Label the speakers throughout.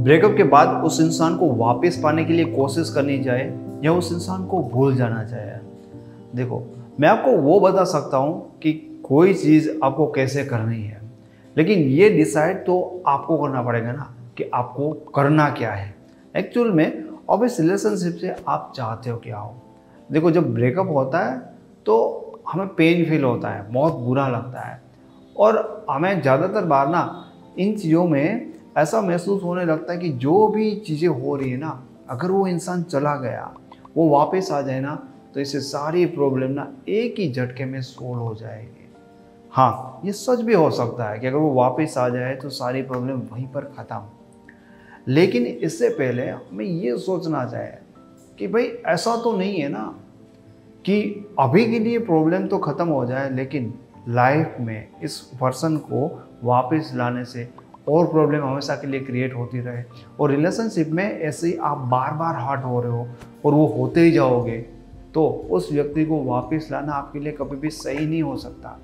Speaker 1: Breakup के बाद उस इंसान को वापस पाने के लिए कोशिश करनी चाहिए या उस इंसान को भूल जाना चाहिए। देखो, मैं आपको वो बता सकता हूँ कि कोई चीज़ आपको कैसे करनी है। लेकिन ये डिसाइड तो आपको करना पड़ेगा ना कि आपको करना क्या है। एक्चुअल में अब इस रिलेशनशिप से आप चाहते हो क्या हो। देखो, जब ब्रेकअप होता है तो हमें पेन फील होता है, बहुत बुरा लगता है। और हमें ज़्यादातर बार ना इन चीज़ों में ऐसा महसूस होने लगता है कि जो भी चीज़ें हो रही है ना, अगर वो इंसान चला गया, वो वापस आ जाए ना तो इससे सारी प्रॉब्लम ना एक ही झटके में सोल्व हो जाएगी। हाँ ये सच भी हो सकता है कि अगर वो वापस आ जाए तो सारी प्रॉब्लम वहीं पर ख़त्म। लेकिन इससे पहले हमें ये सोचना चाहिए कि भाई, ऐसा तो नहीं है ना कि अभी के लिए प्रॉब्लम तो ख़त्म हो जाए, लेकिन लाइफ में इस पर्सन को वापस लाने से और प्रॉब्लम हमेशा के लिए क्रिएट होती रहे। और रिलेशनशिप में ऐसे ही आप बार बार हर्ट हो रहे हो और वो होते ही जाओगे तो उस व्यक्ति को वापस लाना आपके लिए कभी भी सही नहीं हो सकता।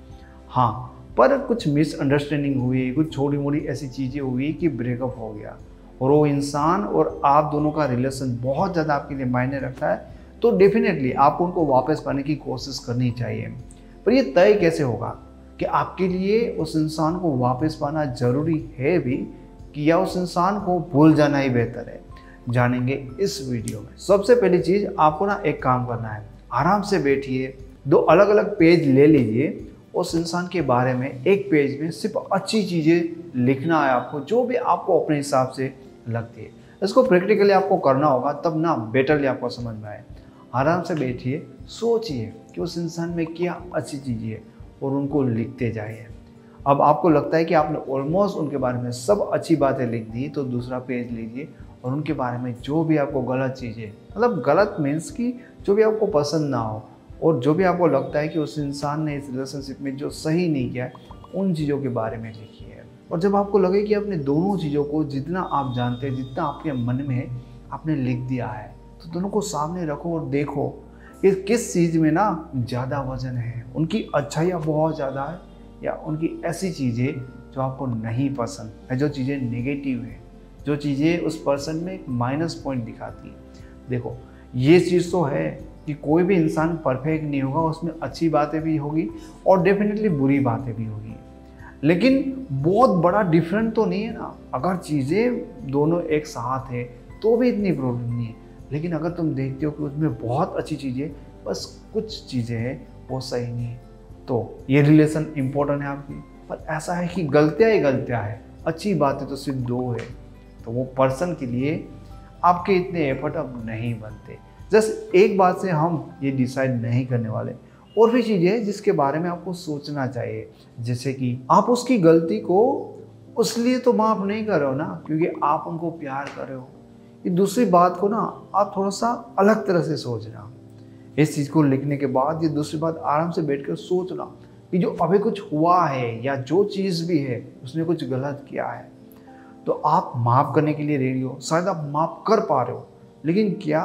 Speaker 1: हाँ पर कुछ मिसअंडरस्टैंडिंग हुई, कुछ छोटी मोटी ऐसी चीज़ें हुई कि ब्रेकअप हो गया। और वो इंसान और आप दोनों का रिलेशन बहुत ज़्यादा आपके लिए मायने रखता है तो डेफिनेटली आपको उनको वापस पाने की कोशिश करनी चाहिए। पर ये तय कैसे होगा? कि आपके लिए उस इंसान को वापस पाना ज़रूरी है भी कि या उस इंसान को भूल जाना ही बेहतर है। जानेंगे इस वीडियो में। सबसे पहली चीज़, आपको ना एक काम करना है। आराम से बैठिए। दो अलग अलग पेज ले लीजिए। उस इंसान के बारे में एक पेज में सिर्फ़ अच्छी चीज़ें लिखना है आपको, जो भी आपको अपने हिसाब से लगती है। इसको प्रैक्टिकली आपको करना होगा, तब ना बेटरली आपको समझ में आए। आराम से बैठिए। सोचिए कि उस इंसान में क्या अच्छी चीज़ें है। और उनको लिखते जाइए। अब आपको लगता है कि आपने ऑलमोस्ट उनके बारे में सब अच्छी बातें लिख दी तो दूसरा पेज लीजिए और उनके बारे में जो भी आपको गलत चीज़ें मतलब गलत मीन्स की जो भी आपको पसंद ना हो और जो भी आपको लगता है कि उस इंसान ने इस रिलेशनशिप में जो सही नहीं किया, उन चीज़ों के बारे में लिखिए। और जब आपको लगे कि अपने दोनों चीज़ों को जितना आप जानते हैं, जितना आपके मन में है आपने लिख दिया है तो दोनों को सामने रखो और देखो कि किस चीज़ में ना ज़्यादा वज़न है? उनकी अच्छाइयाँ बहुत ज़्यादा है या उनकी ऐसी चीज़ें जो आपको नहीं पसंद है, जो चीज़ें नेगेटिव है, जो चीज़ें उस पर्सन में एक माइनस पॉइंट दिखाती है। देखो, ये चीज़ तो है कि कोई भी इंसान परफेक्ट नहीं होगा, उसमें अच्छी बातें भी होगी और डेफिनेटली बुरी बातें भी होगी। लेकिन बहुत बड़ा डिफरेंट तो नहीं है ना। अगर चीज़ें दोनों एक साथ है तो भी इतनी प्रॉब्लम नहीं है। लेकिन अगर तुम देखते हो कि उसमें बहुत अच्छी चीज़ें बस कुछ चीज़ें हैं, वो सही नहीं तो ये रिलेशन इम्पोर्टेंट है आपकी। पर ऐसा है कि गलतियाँ ही गलतियाँ हैं। अच्छी बातें तो सिर्फ़ दो है। तो वो पर्सन के लिए आपके इतने एफर्ट अब नहीं बनते। जस्ट एक बात से हम ये डिसाइड नहीं करने वाले। और भी चीज़ें हैं जिसके बारे में आपको सोचना चाहिए। जैसे कि आप उसकी गलती को उस लिए तो माफ़ नहीं कर रहे हो ना, क्योंकि आप उनको प्यार कर रहे हो। ये दूसरी बात को ना आप थोड़ा सा अलग तरह से सोचना इस चीज़ को लिखने के बाद ये दूसरी बात आराम से बैठ कर सोचना कि जो अभी कुछ हुआ है या जो चीज़ भी है, उसने कुछ गलत किया है। तो आप माफ़ करने के लिए रेडी हो, शायद आप माफ़ कर पा रहे हो, लेकिन क्या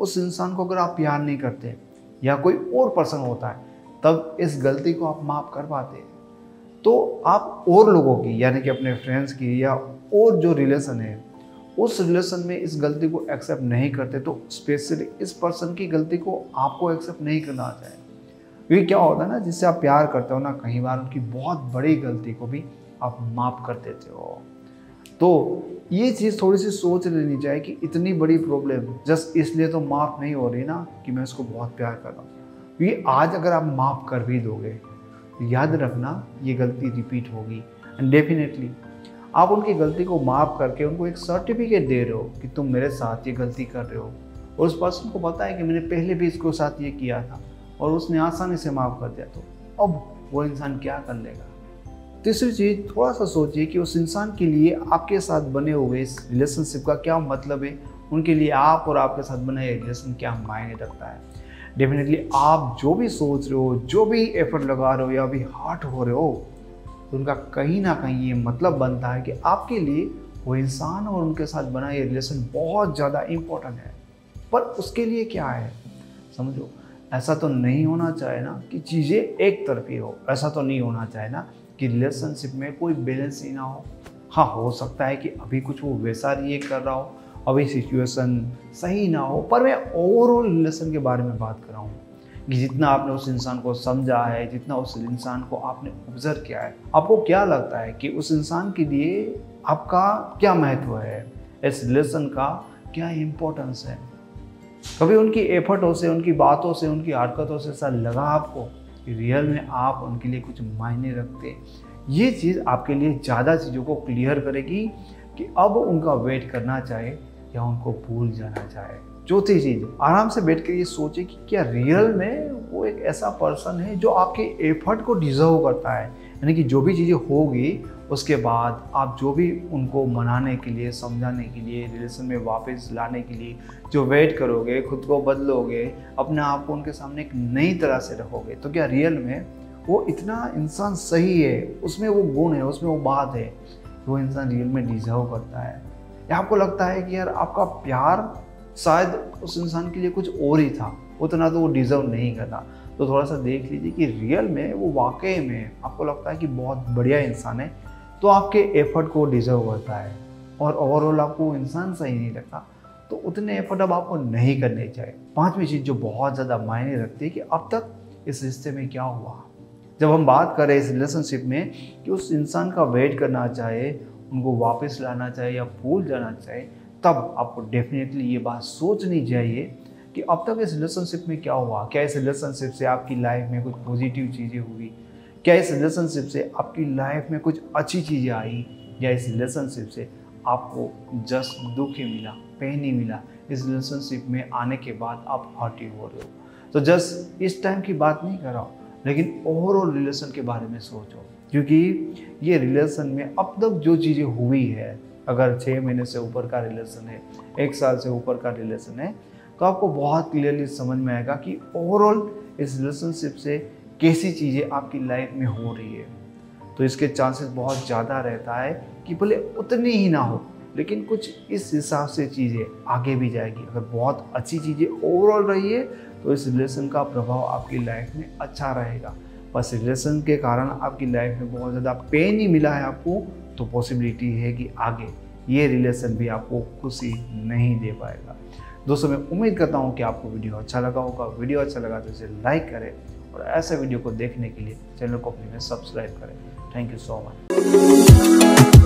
Speaker 1: उस इंसान को अगर आप प्यार नहीं करते या कोई और पर्सन होता है, तब इस गलती को आप माफ़ कर पाते तो आप और लोगों की, यानी कि अपने फ्रेंड्स की या और जो रिलेशन है उस रिलेशन में इस गलती को एक्सेप्ट नहीं करते तो स्पेशली इस पर्सन की गलती को आपको एक्सेप्ट नहीं करना चाहिए क्योंकि क्या होता है ना, जिससे आप प्यार करते हो ना कई बार उनकी बहुत बड़ी गलती को भी आप माफ़ कर देते हो। तो ये चीज़ थोड़ी सी सोच लेनी चाहिए कि इतनी बड़ी प्रॉब्लम जस्ट इसलिए तो माफ़ नहीं हो रही ना कि मैं उसको बहुत प्यार कर रहा हूँ। क्योंकि आज अगर आप माफ़ कर भी दोगे तो याद रखना ये गलती रिपीट होगी। एंड डेफिनेटली आप उनकी गलती को माफ़ करके उनको एक सर्टिफिकेट दे रहे हो कि तुम मेरे साथ ये गलती कर रहे हो। और उस पर्सन को पता है कि मैंने पहले भी इसको साथ ये किया था और उसने आसानी से माफ़ कर दिया। तो अब वो इंसान क्या कर लेगा? तीसरी चीज़ थोड़ा सा सोचिए कि उस इंसान के लिए आपके साथ बने हुए इस रिलेशनशिप का क्या मतलब है? उनके लिए आप और आपके साथ बने रिलेशन क्या मायने रखता है? डेफिनेटली आप जो भी सोच रहे हो, जो भी एफर्ट लगा रहे हो या अभी हार्ट हो रहे हो तो उनका कहीं ना कहीं ये मतलब बनता है कि आपके लिए वो इंसान और उनके साथ बना ये रिलेशन बहुत ज़्यादा इम्पोर्टेंट है। पर उसके लिए क्या है? समझो, ऐसा तो नहीं होना चाहिए ना कि चीज़ें एक तरफी हो। ऐसा तो नहीं होना चाहिए ना कि रिलेशनशिप में कोई बैलेंस ही ना हो। हाँ हो सकता है कि अभी कुछ वो वैसा रिएक्ट कर रहा हो, अभी सिचुएशन सही ना हो। पर मैं ओवरऑल रिलेशन के बारे में बात कर रहा हूँ। कि जितना आपने उस इंसान को समझा है, जितना उस इंसान को आपने ऑब्ज़र्व किया है, आपको क्या लगता है कि उस इंसान के लिए आपका क्या महत्व है? इस रिलेशन का क्या इम्पोर्टेंस है? कभी उनकी एफर्टों से, उनकी बातों से, उनकी हरकतों से ऐसा लगा आपको कि रियल में आप उनके लिए कुछ मायने रखते? ये चीज़ आपके लिए ज़्यादा चीज़ों को क्लियर करेगी कि अब उनका वेट करना चाहे या उनको भूल जाना चाहे। चौथी चीज़, आराम से बैठ कर ये सोचे कि क्या रियल में वो एक ऐसा पर्सन है जो आपके एफर्ट को डिजर्व करता है। यानी कि जो भी चीज़ें होगी, उसके बाद आप जो भी उनको मनाने के लिए, समझाने के लिए रिलेशन में वापस लाने के लिए जो वेट करोगे, खुद को बदलोगे, अपने आप को उनके सामने एक नई तरह से रखोगे तो क्या रियल में वो इतना इंसान सही है? उसमें वो गुण है, उसमें वो बात है। वो इंसान रियल में डिजर्व करता है। या आपको लगता है कि यार आपका प्यार शायद उस इंसान के लिए कुछ और ही था। उतना तो वो डिजर्व नहीं करता। तो थोड़ा सा देख लीजिए कि रियल में वो वाकई में आपको लगता है कि बहुत बढ़िया इंसान है तो आपके एफर्ट को डिजर्व करता है और ओवरऑल आपको इंसान सही नहीं लगता। तो उतने एफर्ट अब आपको नहीं करने चाहिए। पांचवी चीज़ जो बहुत ज़्यादा मायने रखती है कि अब तक इस रिश्ते में क्या हुआ? जब हम बात करें इस रिलेशनशिप में कि उस इंसान का वेट करना चाहे उनको वापस लाना चाहे या भूल जाना चाहे तब आपको डेफिनेटली ये बात सोचनी चाहिए कि अब तक इस रिलेशनशिप में क्या हुआ? क्या इस रिलेशनशिप से आपकी लाइफ में कुछ पॉजिटिव चीज़ें हुई? क्या इस रिलेशनशिप से आपकी लाइफ में कुछ अच्छी चीज़ें आई? या इस रिलेशनशिप से आपको जस्ट दुख मिला, पेन ही मिला? इस रिलेशनशिप में आने के बाद आप हर्ट हो रहे हो। तो जस्ट इस टाइम की बात नहीं कर रहा हूँ, लेकिन ओवरऑल रिलेशन के बारे में सोचो। क्योंकि ये रिलेशन में अब तक जो चीज़ें हुई है अगर छः महीने से ऊपर का रिलेशन है, एक साल से ऊपर का रिलेशन है तो आपको बहुत क्लियरली समझ में आएगा कि ओवरऑल इस रिलेशनशिप से कैसी चीज़ें आपकी लाइफ में हो रही है। तो इसके चांसेस बहुत ज़्यादा रहता है कि भले उतनी ही ना हो, लेकिन कुछ इस हिसाब से चीज़ें आगे भी जाएगी। अगर बहुत अच्छी चीज़ें ओवरऑल रही है तो इस रिलेशन का प्रभाव आपकी लाइफ में अच्छा रहेगा। बस रिलेशन के कारण आपकी लाइफ में बहुत ज़्यादा पेन ही मिला है आपको तो पॉसिबिलिटी है कि आगे ये रिलेशन भी आपको खुशी नहीं दे पाएगा। दोस्तों, मैं उम्मीद करता हूँ कि आपको वीडियो अच्छा लगा होगा। वीडियो अच्छा लगा तो इसे लाइक करें और ऐसे वीडियो को देखने के लिए चैनल को अपने में सब्सक्राइब करें। Thank you so much